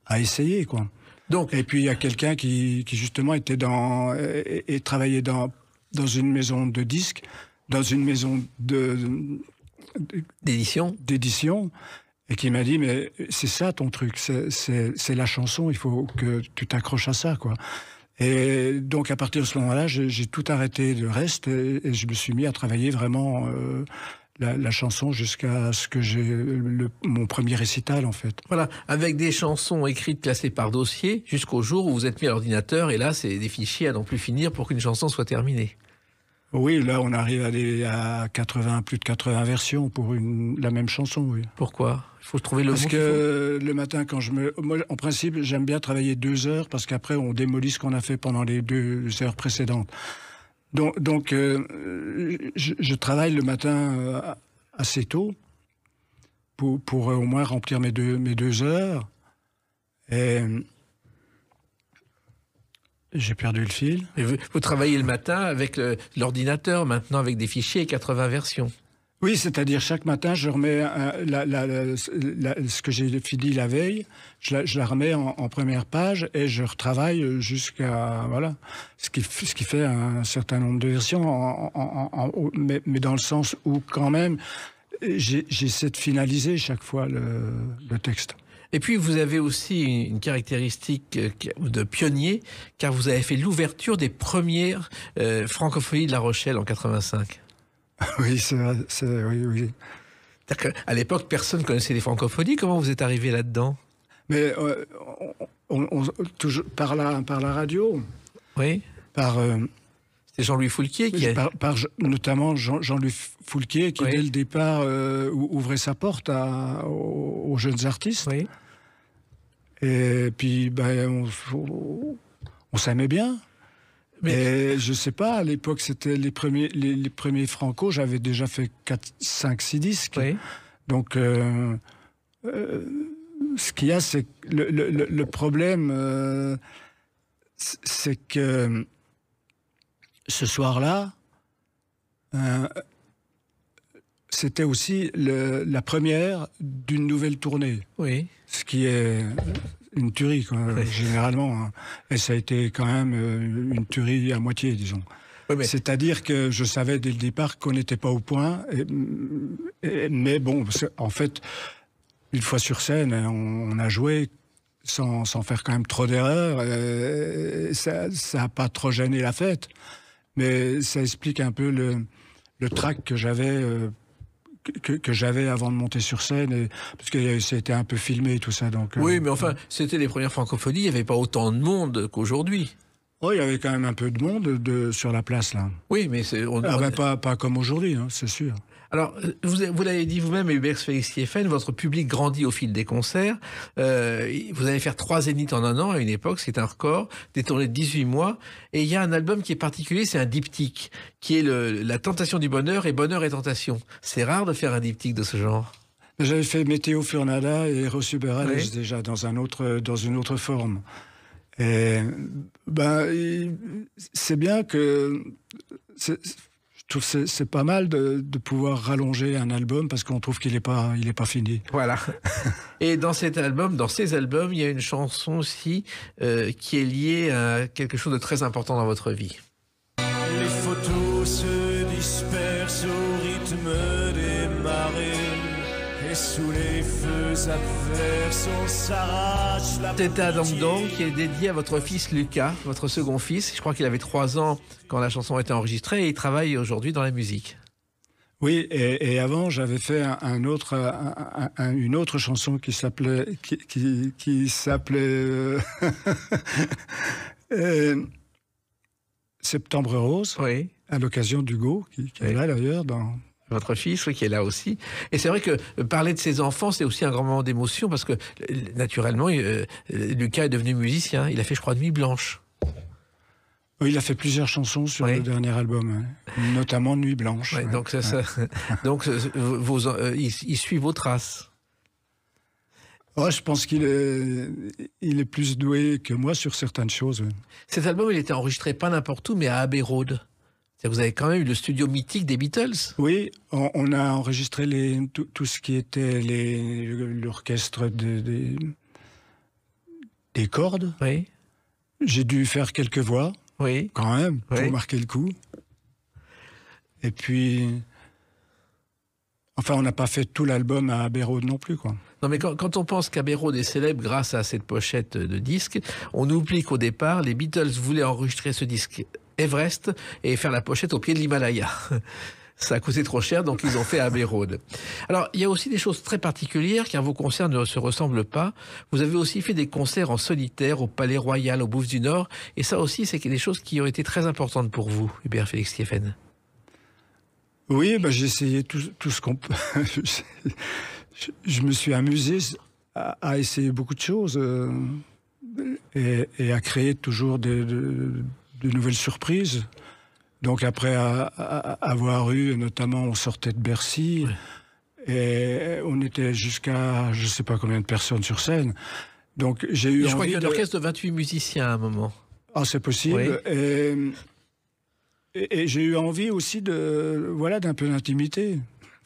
à essayer, quoi. Donc, et puis il y a quelqu'un qui, qui justement était dans et, et travaillait dans dans une maison de disques, dans une maison de d'édition, d'édition, et qui m'a dit mais c'est ça ton truc, c'est la chanson, il faut que tu t'accroches à ça quoi. Et donc à partir de ce moment-là, j'ai tout arrêté de reste et, je me suis mis à travailler vraiment. Euh, la, chanson jusqu'à ce que j'ai mon premier récital en fait. Voilà, avec des chansons écrites classées par dossier jusqu'au jour où vous êtes mis à l'ordinateur et là c'est des fichiers à non plus finir pour qu'une chanson soit terminée. Oui, là on arrive à, des, à 80, plus de 80 versions pour une, la même chanson. Oui. Pourquoi? Il faut trouver le Parce que le matin quand je me... Moi, en principe j'aime bien travailler deux heures parce qu'après on démolit ce qu'on a fait pendant les deux heures précédentes. Donc, donc euh, je, je travaille le matin euh, assez tôt pour, pour au moins remplir mes deux, mes deux heures. Et j'ai perdu le fil. Et vous, vous travaillez le matin avec l'ordinateur, maintenant avec des fichiers et 80 versions. Oui, c'est-à-dire chaque matin, je remets euh, la- la- la- la- ce que j'ai fini la veille, je la, je remets en, en première page et je retravaille jusqu'à voilà, ce qui, f- ce qui fait un certain nombre de versions, en- en- mais, mais dans le sens où quand même j'essaie de finaliser chaque fois le, le texte. Et puis vous avez aussi une caractéristique euh, de pionnier, car vous avez fait l'ouverture des premières euh, francophonies de La Rochelle en 85. Oui, c'est oui, oui. C'est-à-dire qu'à l'époque, personne connaissait les francophonies. Comment vous êtes arrivé là-dedans? Mais euh, on- on- toujours par la par la radio, Oui, par euh, c'était Jean-Louis Foulquier qui a... Par, par notamment Jean- Jean-Louis Foulquier, qui Oui. dès le départ euh, ou- ouvrait sa porte à- aux, aux jeunes artistes. Oui. Et puis, ben, on, on s'aimait bien. Mais- Et je sais pas, à l'époque, c'était les premiers, les, les premiers franco. J'avais déjà fait 4, 5, 6 disques. Oui. Donc, euh, euh, ce qu'il y a, c'est que le, le- problème, c'est que ce soir-là, euh, c'était aussi le- la première d'une nouvelle tournée, Oui. ce qui est une tuerie, quoi, Oui. généralement. hein. Et ça a été quand même euh, une tuerie à moitié, disons. Oui, mais- C'est-à-dire que je savais dès le départ qu'on n'était pas au point. et- et- mais bon, en fait, une fois sur scène, on, on a joué sans, sans faire quand même trop d'erreurs. ça n'a pas trop gêné la fête. Mais ça explique un peu le, le trac que j'avais. euh, que, que j'avais avant de monter sur scène, et, parce que ça a été un peu filmé et tout ça. Donc, euh, Oui, mais enfin, c'était les premières francophonies. Il n'y avait pas autant de monde qu'aujourd'hui. oh, il y avait quand même un peu de monde de, sur la place là. Oui, mais c'est... on- Ah, ben, pas, pas comme aujourd'hui, hein, c'est sûr. Alors, euh, vous, vous l'avez dit vous-même, Hubert Félix Kiefen, votre public grandit au fil des concerts. Euh, vous allez faire trois zéniths en un an à une époque, c'est un record, des tournées de 18 mois. Et il y a un album qui est particulier, c'est un diptyque, qui est le, La tentation du bonheur et Bonheur et tentation. C'est rare de faire un diptyque de ce genre. J'avais fait Météo Furnada et Reçu Berales Oui. déjà dans, un autre, dans une autre forme. Et ben, c'est bien que. C'est- Je trouve que c'est- c'est pas mal de, de pouvoir rallonger un album parce qu'on trouve qu'il n'est pas, il est pas fini. Voilà. Et dans cet album, dans ces albums, il y a une chanson aussi euh, qui est liée à quelque chose de très important dans votre vie. Les photos se dispersent au rythme des marées. Et sous les feux la C'est pitié. Dong qui est dédié à votre fils Lucas, votre second fils. Je crois qu'il avait trois ans quand la chanson a été enregistrée et il travaille aujourd'hui dans la musique. Oui, et, et avant, j'avais fait un, un autre, un- un- une autre chanson qui s'appelait. Qui, qui, qui s'appelait. euh, euh, Septembre Rose, Oui. à l'occasion d'Hugo, qui, qui Oui. est là d'ailleurs dans. Votre fils, oui, qui est là aussi. Et c'est vrai que euh, parler de ses enfants, c'est aussi un grand moment d'émotion parce que, naturellement, euh, Lucas est devenu musicien. Il a fait, je crois, Nuit Blanche. Oui, il a fait plusieurs chansons sur Oui. le dernier album, hein, notamment Nuit Blanche. Ouais, ouais. donc, ça, ça- donc euh, vos, euh, il, il suit vos traces. Oh, je pense qu'il est, il est plus doué que moi sur certaines choses. Cet album, il était enregistré pas n'importe où, mais à Abbey Road. Vous avez quand même eu le studio mythique des Beatles. Oui, on, on a enregistré les, tout, tout ce qui était l'orchestre des- des- des cordes. Oui. J'ai dû faire quelques voix, Oui. quand même, pour Oui. marquer le coup. Et puis. Enfin, on n'a pas fait tout l'album à Abbey Road non plus, quoi. Non, mais quand, quand on pense qu'Abbey Road est célèbre grâce à cette pochette de disque, on oublie qu'au départ, les Beatles voulaient enregistrer ce disque Everest et faire la pochette au pied de l'Himalaya. Ça a coûté trop cher, donc ils ont fait Abbey Road. Alors, il y a aussi des choses très particulières, car vos concerts ne se ressemblent pas. Vous avez aussi fait des concerts en solitaire au Palais Royal, au Bouffe du Nord, et ça aussi, c'est des choses qui ont été très importantes pour vous, Hubert Félix Stephen. Oui, bah, j'ai essayé tout, ce qu'on peut. je, me suis amusé à, à essayer beaucoup de choses euh, et, à créer toujours des- de, de nouvelles surprises, Donc après avoir eu, notamment, on sortait de Bercy, et on était jusqu'à, je ne sais pas combien de personnes sur scène. Donc j'ai eu. je crois qu'il y a un orchestre de 28 musiciens à un moment. Ah, c'est possible. Et, et, j'ai eu envie aussi de, voilà, d'un peu d'intimité.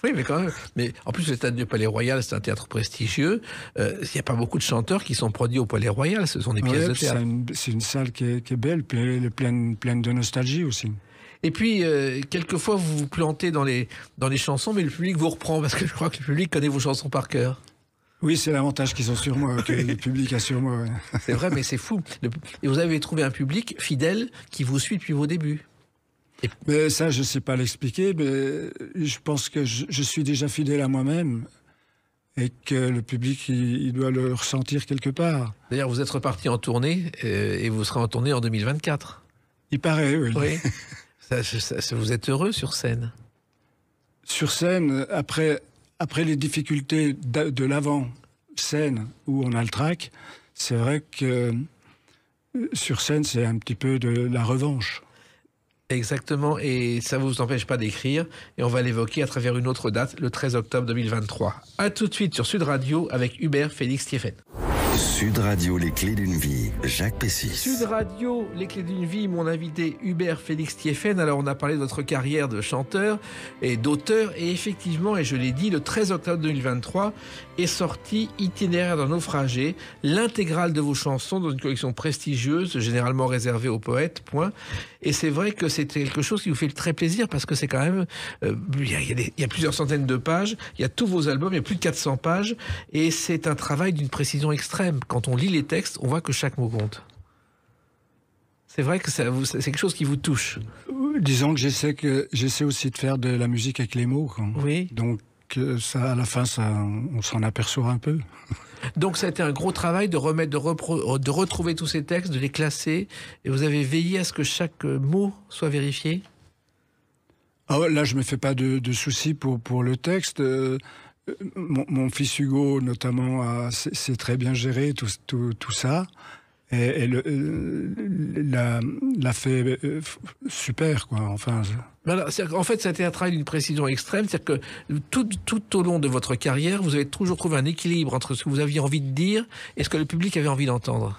Oui, mais quand même. Mais en plus, le Stade du Palais Royal, c'est un théâtre prestigieux. Euh, il n'y a pas beaucoup de chanteurs qui sont produits au Palais Royal. Ce sont des pièces de théâtre. C'est une, salle qui est, belle, pleine, pleine de nostalgie aussi. Et puis, euh, quelquefois, vous vous plantez dans les, dans les chansons, mais le public vous reprend, parce que je crois que le public connaît vos chansons par cœur. Oui, c'est l'avantage qu'ils ont sur moi, que le public a sur moi. C'est vrai, mais c'est fou. Et vous avez trouvé un public fidèle qui vous suit depuis vos débuts. Mais ça, je ne sais pas l'expliquer, mais je pense que je, suis déjà fidèle à moi-même et que le public, il, doit le ressentir quelque part. D'ailleurs, vous êtes reparti en tournée euh, et vous serez en tournée en 2024. Il paraît, oui. Oui. vous êtes heureux sur scène? Sur scène, après, après les difficultés de, l'avant-scène où on a le trac, c'est vrai que euh, sur scène, c'est un petit peu de la revanche. Exactement, et ça ne vous empêche pas d'écrire, et on va l'évoquer à travers une autre date, le 13 octobre 2023. A tout de suite sur Sud Radio avec Hubert Félix Thieffen. Sud Radio, les clés d'une vie, Jacques Pessis. Sud Radio, les clés d'une vie, mon invité Hubert Félix Thieffen. Alors, on a parlé de votre carrière de chanteur et d'auteur, et effectivement, et je l'ai dit, le 13 octobre 2023 est sorti Itinéraire d'un naufragé, l'intégrale de vos chansons dans une collection prestigieuse, généralement réservée aux poètes, point. Et c'est vrai que c'est quelque chose qui vous fait très plaisir parce que c'est quand même, euh, il, y y, a plusieurs centaines de pages, il y a tous vos albums, il y a plus de 400 pages, et c'est un travail d'une précision extrême. Quand on lit les textes, on voit que chaque mot compte. C'est vrai que c'est quelque chose qui vous touche. Disons que j'essaie que j'essaie aussi de faire de la musique avec les mots. Oui. Donc ça, à la fin, ça, on s'en aperçoit un peu. Donc ça a été un gros travail de remettre, de, de retrouver tous ces textes, de les classer. Et vous avez veillé à ce que chaque mot soit vérifié? Ah Là, je me fais pas de, soucis pour, pour le texte. Euh, mon, fils Hugo, notamment, c'est très bien géré tout, tout, tout ça. Et, l'a, fait euh, super, quoi. Enfin. En fait, ça travail d'une précision extrême. C'est-à-dire que tout, tout au long de votre carrière, vous avez toujours trouvé un équilibre entre ce que vous aviez envie de dire et ce que le public avait envie d'entendre.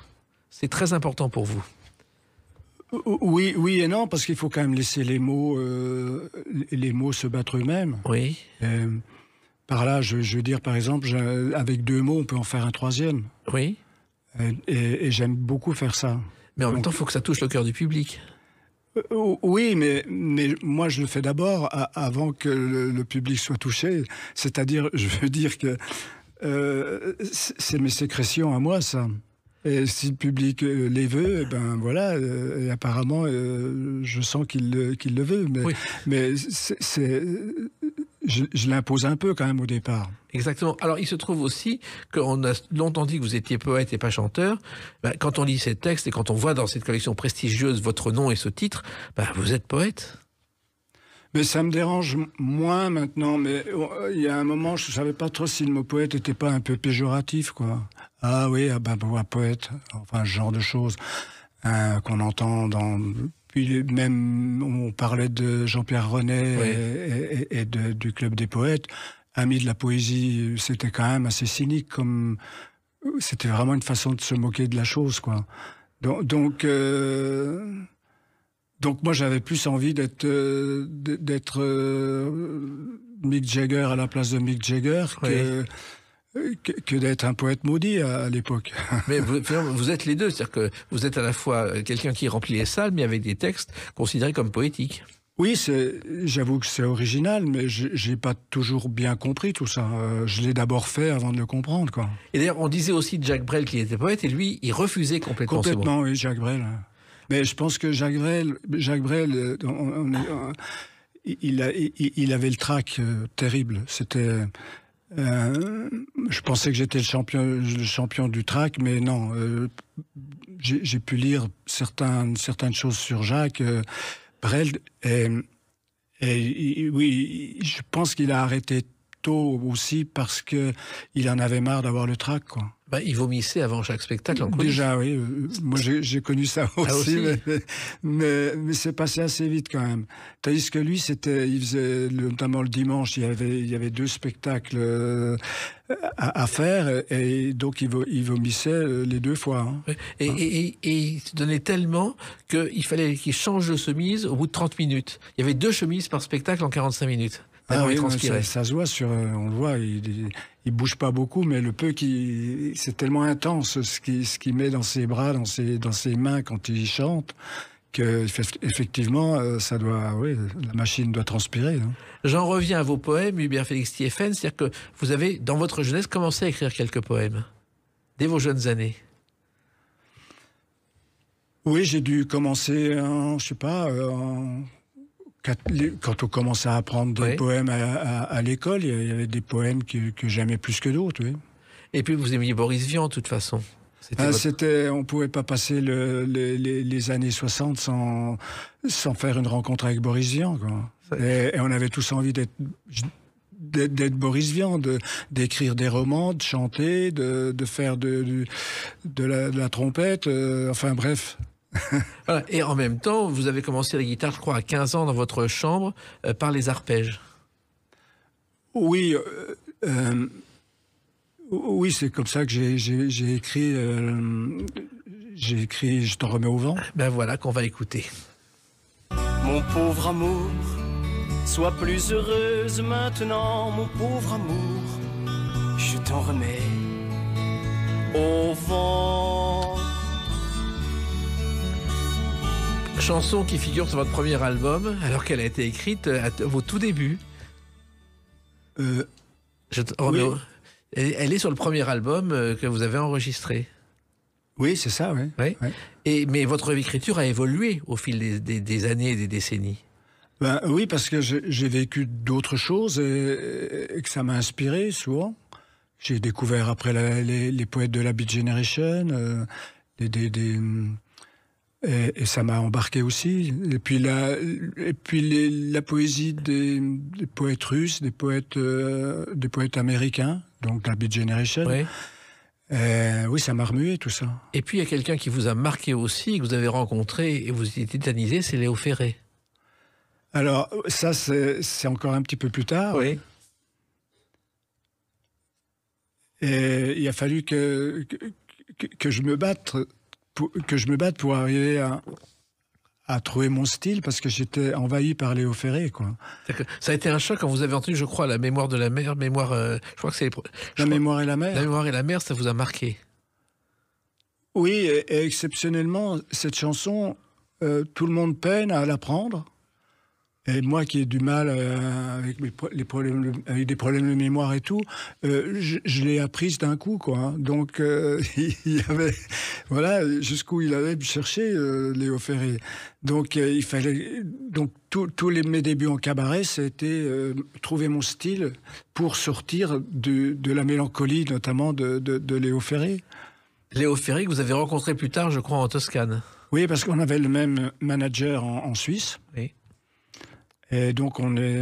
C'est très important pour vous. Oui, oui et non, parce qu'il faut quand même laisser les mots, euh, les mots se battre eux-mêmes. Oui. Euh, par là, je, je, veux dire, par exemple, avec deux mots, on peut en faire un troisième. Oui. Et, j'aime beaucoup faire ça. Mais en même temps, il faut que ça touche le cœur du public. Euh, oui, mais, mais moi je le fais d'abord avant que le, public soit touché. C'est-à-dire, je veux dire que euh, c'est mes sécrétions à moi, ça. Et si le public euh, les veut, eh ben voilà, et apparemment, je sens qu'il le veut. Mais, mais c'est je, l'impose un peu quand même au départ. Exactement. Alors il se trouve aussi qu'on a longtemps dit que vous étiez poète et pas chanteur. Ben, quand on lit ces textes et quand on voit dans cette collection prestigieuse votre nom et ce titre, ben, vous êtes poète. Mais ça me dérange moins maintenant. Mais euh, il y a un moment, je savais pas trop si le mot poète était pas un peu péjoratif, quoi. Ah oui, ah ben, un poète, enfin ce genre de choses hein, qu'on entend dans puis même, on parlait de Jean-Pierre René et, du Club des Poètes. Ami de la poésie, c'était quand même assez cynique comme... C'était vraiment une façon de se moquer de la chose, quoi. Donc, donc, euh, donc moi, j'avais plus envie d'être euh, d'être euh, Mick Jagger à la place de Mick Jagger que que, d'être un poète maudit à, l'époque. Mais vous, vous, êtes les deux, c'est-à-dire que vous êtes à la fois quelqu'un qui remplit les salles, mais avec des textes considérés comme poétiques. Oui, j'avoue que c'est original, mais j'ai pas toujours bien compris tout ça. Euh, je l'ai d'abord fait avant de le comprendre, quoi. Et d'ailleurs, on disait aussi de Jacques Brel qu'il était poète, et lui, il refusait complètement. Complètement, oui, Jacques Brel. Mais je pense que Jacques Brel, Jacques Brel, euh, il, il, avait le trac euh, terrible. C'était euh, je pensais que j'étais le champion, du track, mais non. Euh, j'ai pu lire certaines, choses sur Jacques euh, Brel. Et, oui, je pense qu'il a arrêté tôt aussi parce que il en avait marre d'avoir le trac, quoi. Bah, il vomissait avant chaque spectacle en. Déjà, oui. euh, Moi, j'ai connu ça aussi, aussi mais, mais, mais c'est passé assez vite quand même. Tandis que lui, c'était, il faisait, notamment le dimanche, il y avait, il y avait deux spectacles euh, à, à faire, et donc il, vo- il vomissait euh, les deux fois. hein. Et, et, et- et il se donnait tellement qu'il fallait qu'il change de chemise au bout de 30 minutes. Il y avait deux chemises par spectacle en 45 minutes. Ah oui, ouais, transpirait. ça, ça se voit sur, euh, on le voit, il, il, bouge pas beaucoup, mais le peu qui, c'est tellement intense ce qu'il ce qu'il met dans ses bras, dans ses, dans ses mains quand il chante, que eff- effectivement, euh, ça doit, oui, la machine doit transpirer. hein. J'en reviens à vos poèmes, Hubert Félix Thieffen, c'est-à-dire que vous avez, dans votre jeunesse, commencé à écrire quelques poèmes. Dès vos jeunes années. Oui, j'ai dû commencer, en, je sais pas, euh, en quand on commençait à apprendre des Oui. poèmes à, à- à l'école, il y avait des poèmes que, que j'aimais plus que d'autres. Oui. Et puis vous aimiez Boris Vian, de toute façon. C'était Ah, votre- on pouvait pas passer le- le- les, les années 60 sans, sans faire une rencontre avec Boris Vian. Quoi. Et, et on avait tous envie d'être Boris Vian, de d'écrire des romans, de chanter, de, de faire de, de, de la, de la trompette, euh, enfin bref. Voilà. Et en même temps, vous avez commencé la guitare, je crois, à 15 ans dans votre chambre euh, par les arpèges. Oui, euh, euh, oui, c'est comme ça que j'ai- écrit. euh, j'ai écrit Je t'en remets au vent. Ben voilà qu'on va écouter. Mon pauvre amour, sois plus heureuse maintenant, mon pauvre amour. Je t'en remets au vent. Chanson qui figure sur votre premier album, alors qu'elle a été écrite euh, à vos tout débuts. Euh, Je te Elle, elle est sur le premier album euh, que vous avez enregistré. oui, c'est ça, oui. Oui. Ouais. Et, mais votre écriture a évolué au fil des, des- des années et des décennies. Ben, oui, parce que j'ai vécu d'autres choses et, et que ça m'a inspiré souvent. J'ai découvert après la- les, les poètes de la Beat Generation, euh, des, et, et ça m'a embarqué aussi. Et puis la, et puis les- la poésie des, des poètes russes, des poètes, euh, des poètes américains, donc la Beat Generation. Oui. Euh, oui, ça m'a remué tout ça. Et puis il y a quelqu'un qui vous a marqué aussi, que vous avez rencontré et vous étiez tétanisé, c'est Léo Ferré. Alors ça, c'est encore un petit peu plus tard. Oui. Et il a fallu que, que, que je me batte pour, que je me batte pour arriver à, à trouver mon style parce que j'étais envahi par Léo Ferré. Quoi. Ça a été un choc quand vous avez entendu, je crois, la mémoire de la mer, mémoire, euh, je crois que c'est La crois- mémoire et la mer. la mémoire et la mer, ça vous a marqué? Oui, et, et exceptionnellement, cette chanson, euh, tout le monde peine à l'apprendre. Et moi qui ai du mal euh, avec mes les problèmes, de- avec des problèmes de mémoire et tout, euh, je, je l'ai apprise d'un coup, quoi. hein. Donc euh, il y avait, voilà, jusqu'où il avait cherché Léo Ferré. Donc il fallait, donc tous tous les mes débuts en cabaret, c'était trouver mon style pour sortir de, de la mélancolie, notamment de, de, de Léo Ferré. Léo Ferré, que vous avez rencontré plus tard, je crois, en Toscane. Oui, parce qu'on avait le même manager en, en Suisse. Oui. Et donc, on est,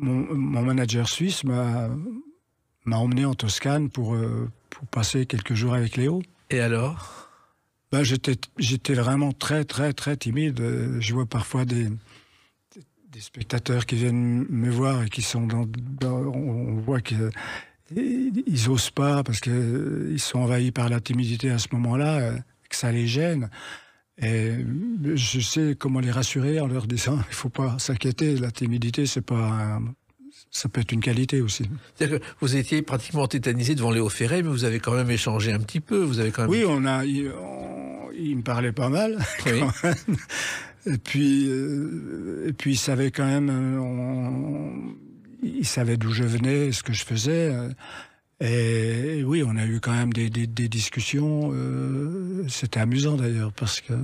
mon, mon manager suisse m'a m'a emmené en Toscane pour, euh, pour passer quelques jours avec Léo. Et alors? Ben, j'étais j'étais vraiment très, très, très timide. Euh, Je vois parfois des, des spectateurs qui viennent me voir et qui sont dans... dans- on voit que ils osent pas parce que euh, sont envahis par la timidité à ce moment-là, que ça les gêne. Et je sais comment les rassurer en leur disant il faut pas s'inquiéter, la timidité c'est pas un- ça peut être une qualité aussi. C'est-à-dire que vous étiez pratiquement tétanisé devant Léo Ferré, mais vous avez quand même échangé un petit peu. Vous avez quand même. Oui, on a il, on- il me parlait pas mal. Oui. quand même. Et puis euh, et puis il savait quand même euh, on- il savait d'où je venais, ce que je faisais. Et oui, on a eu quand même des, des- des discussions. euh, C'était amusant d'ailleurs parce que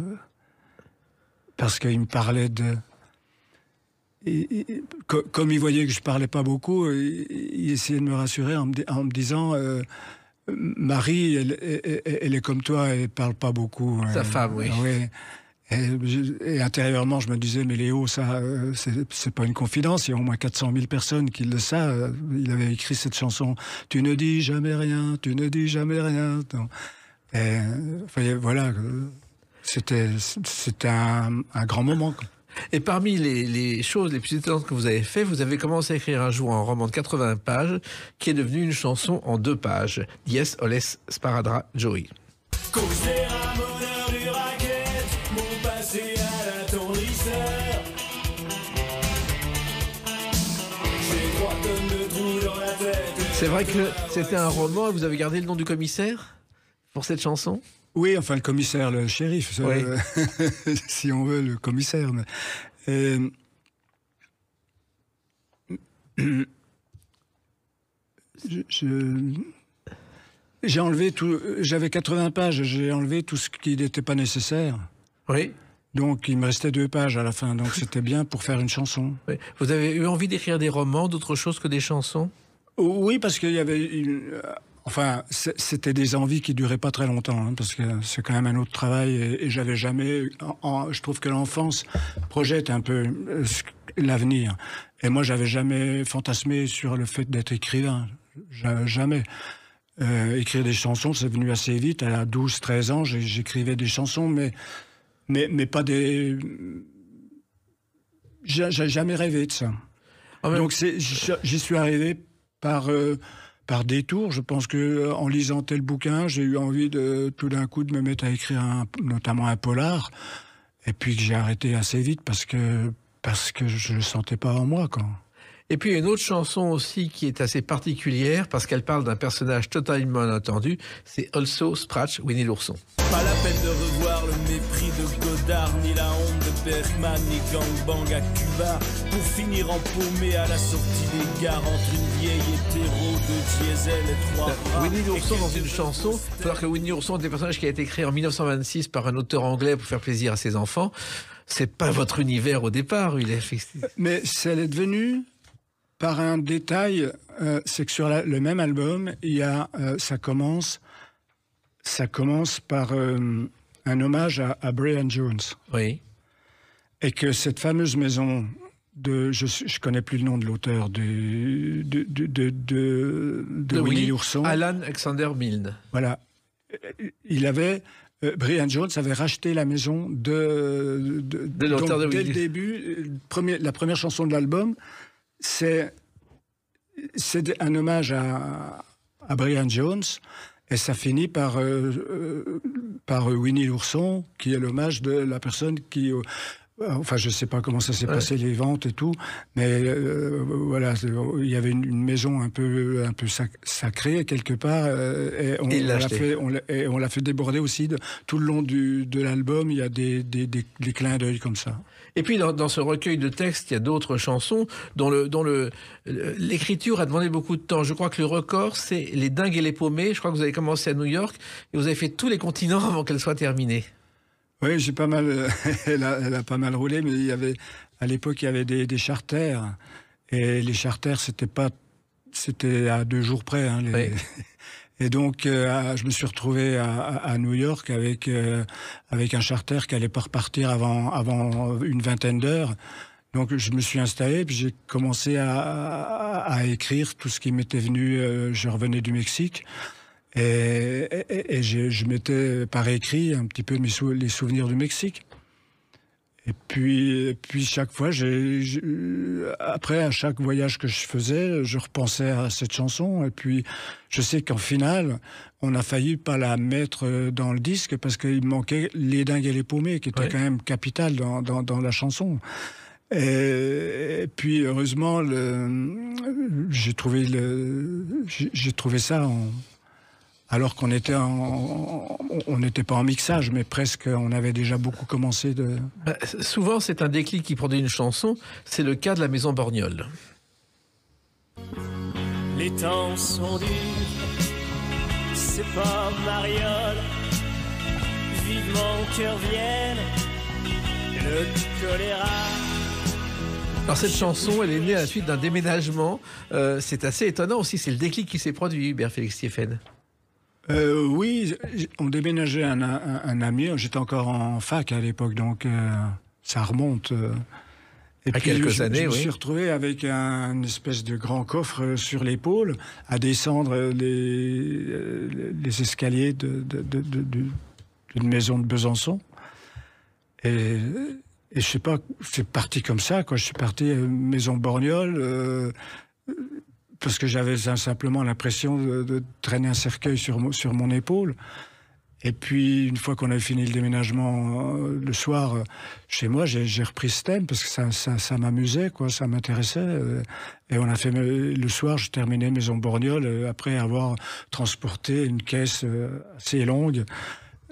parce qu'il me parlait de. et- et- co- comme il voyait que je parlais pas beaucoup, il, il essayait de me rassurer en me, di- en me disant euh, Marie, elle, elle- elle est comme toi, elle parle pas beaucoup. Sa femme, oui. Et, intérieurement, je me disais, mais Léo, ça, euh, c'est pas une confidence. Il y a au moins 400 000 personnes qui le savent. Il avait écrit cette chanson. Tu ne dis jamais rien, tu ne dis jamais rien. Et, voilà, c'était, c'était un, grand moment. Et parmi les, choses les plus étonnantes que vous avez fait, vous avez commencé à écrire un jour un roman de 80 pages qui est devenu une chanson en deux pages. Yes, Oles Sparadra Joey. C'est vrai que c'était un roman et vous avez gardé le nom du commissaire pour cette chanson? Oui, enfin le commissaire, le shérif, si on veut, le commissaire. Euh, j'ai enlevé tout. J'avais 80 pages, j'ai enlevé tout ce qui n'était pas nécessaire. Oui. Donc il me restait deux pages à la fin, donc c'était bien pour faire une chanson. Vous avez eu envie d'écrire des romans, d'autre chose que des chansons? Oui, parce qu'il y avait une... Euh, enfin, c'était des envies qui duraient pas très longtemps, hein, parce que c'est quand même un autre travail, et, j'avais jamais. je trouve que l'enfance projette un peu euh, l'avenir, et moi, j'avais jamais fantasmé sur le fait d'être écrivain, jamais. Euh, écrire des chansons, c'est venu assez vite. À 12-13 ans, j'écrivais des chansons, mais, mais, mais pas des. J'ai jamais rêvé de ça. Donc j'y suis arrivé par, euh, par détour. Je pense que euh, en lisant tel bouquin, j'ai eu envie de tout d'un coup de me mettre à écrire notamment un polar, et puis que j'ai arrêté assez vite parce que parce que je le sentais pas en moi quand. Et puis une autre chanson aussi qui est assez particulière parce qu'elle parle d'un personnage totalement inattendu, c'est Also Scratch Winnie l'ourson. Pas la peine de revoir le mépris de Godard, ni la honte Bergman, ni gangbang à Cuba, pour finir empaumé à la sortie des gares entre une vieille hétéro, de diesel et trois bras. Winnie l'ourson dans une chanson, il faut que Winnie l'ourson est un personnage qui a été créé en 1926 par un auteur anglais pour faire plaisir à ses enfants. C'est pas votre univers au départ, il est Mais elle est devenue par un détail, euh, c'est que sur le même album, il y a, euh, ça commence, ça commence par euh, un hommage à, Brian Jones. Oui. Et que cette fameuse maison de, je, je connais plus le nom de l'auteur de de, de, de, de Winnie l'ourson. Alan Alexander Milne. Voilà. Il avait Brian Jones avait racheté la maison de, de, l'auteur de Dès le début, premier, la première chanson de l'album, c'est un hommage à, à, Brian Jones. Et ça finit par, euh, euh, par Winnie l'ourson, qui est l'hommage de la personne qui, euh, Enfin, je ne sais pas comment ça s'est passé les ventes et tout, mais voilà, il y avait une, maison un peu, un peu sacrée quelque part, et on, l'a fait, on l'a fait déborder aussi de, tout le long du, de l'album. Il y a des, des, des, des clins d'œil comme ça. Et puis dans, ce recueil de textes, il y a d'autres chansons dont le dont le l'écriture a demandé beaucoup de temps. Je crois que le record, c'est Les Dingues et les Paumés. Je crois que vous avez commencé à New York et vous avez fait tous les continents avant qu'elle soit terminée. Oui, j'ai pas mal. elle, a, pas mal roulé, mais il y avait à l'époque il y avait des, des charters et les charters c'était pas c'était à deux jours près. Hein, les, Et donc, euh, je me suis retrouvé à, à New York avec euh, avec un charter qui allait pas repartir avant avant une vingtaine d'heures. Donc, je me suis installé, puis j'ai commencé à, à, écrire tout ce qui m'était venu. Euh, je revenais du Mexique. Et, et, et je, je m'étais par écrit un petit peu mes les souvenirs du Mexique. Et puis, puis chaque fois, après, à chaque voyage que je faisais, je repensais à cette chanson. Et puis, je sais qu'en finale, on a failli pas la mettre dans le disque parce qu'il manquait Les Dingues et les Paumés, qui était quand même capital dans, dans, dans la chanson. Et, puis, heureusement, j'ai trouvé, le, j'ai trouvé ça en, alors qu'on était on n'était pas en mixage, mais presque, on avait déjà beaucoup commencé de. Bah, souvent, c'est un déclic qui produit une chanson. C'est le cas de la Maison Borgnole. Les temps sont durs, c'est pas mariole. Vivement cœur vienne, le choléra. Alors cette chanson, elle est née à la suite d'un déménagement. Euh, c'est assez étonnant aussi, c'est le déclic qui s'est produit, Hubert Félix Stéphane. Euh, oui, on déménageait un, un, ami. J'étais encore en fac à l'époque, donc euh, ça remonte. Euh. Et à quelques années, je me suis retrouvé avec un, une espèce de grand coffre sur l'épaule, à descendre les, les escaliers d'une de, de, de, maison de Besançon. Et, et je sais pas, c'est parti comme ça. Quoi. Je suis parti maison Borgnole parce que j'avais simplement l'impression de, traîner un cercueil sur, sur mon épaule. Et puis, une fois qu'on avait fini le déménagement euh, le soir euh, chez moi, j'ai repris ce thème parce que ça, m'amusait, quoi, ça m'intéressait. Euh, et on a fait le soir, je terminais Maison Borgnole après avoir transporté une caisse assez longue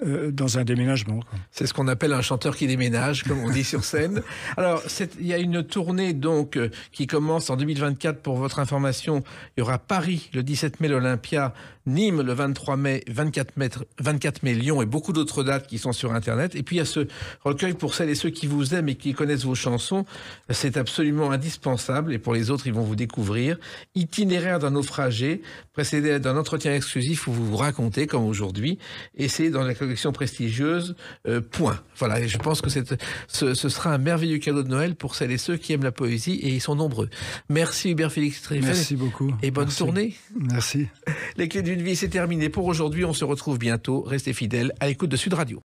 euh, dans un déménagement. C'est ce qu'on appelle un chanteur qui déménage, comme on dit sur scène. Alors, il y a une tournée donc euh, qui commence en 2024. Pour votre information, il y aura Paris le 17 mai, l'Olympia, Nîmes le 23 mai, 24 mai, 24 mai Lyon et beaucoup d'autres dates qui sont sur Internet. Et puis il y a ce recueil pour celles et ceux qui vous aiment et qui connaissent vos chansons. C'est absolument indispensable. Et pour les autres, ils vont vous découvrir. Itinéraire d'un naufragé, précédé d'un entretien exclusif où vous vous racontez, comme aujourd'hui. Et c'est dans la collection prestigieuse euh, Point. Voilà, et je pense que ce, ce sera un merveilleux cadeau de Noël pour celles et ceux qui aiment la poésie, et ils sont nombreux. Merci Hubert Félix Tréfel. Merci beaucoup. Et bonne tournée. Merci. Les clés d'une vie, c'est terminé pour aujourd'hui. On se retrouve bientôt. Restez fidèles à l'écoute de Sud Radio.